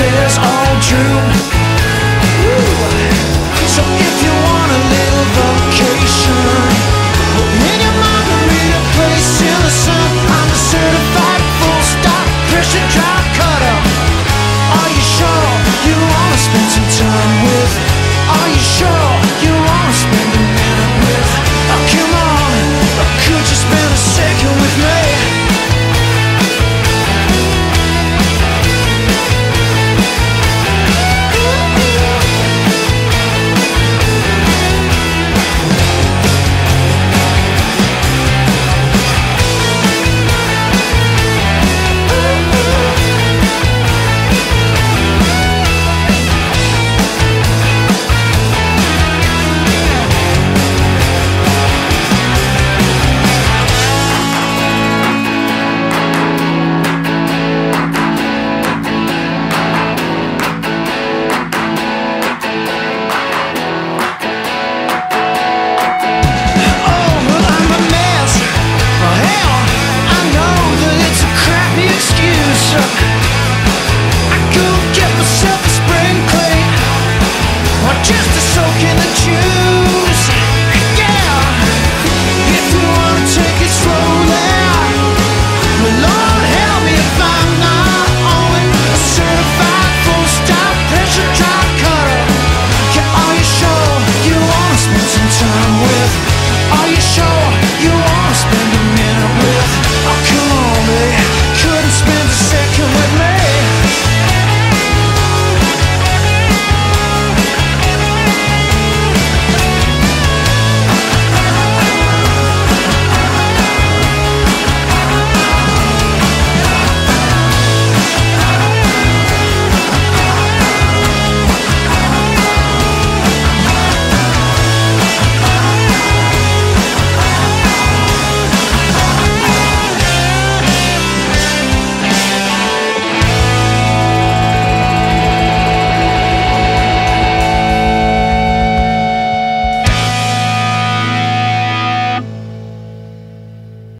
is all true. Woo. So if you wanna